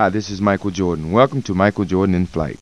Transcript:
Hi, this is Michael Jordan. Welcome to Michael Jordan in Flight.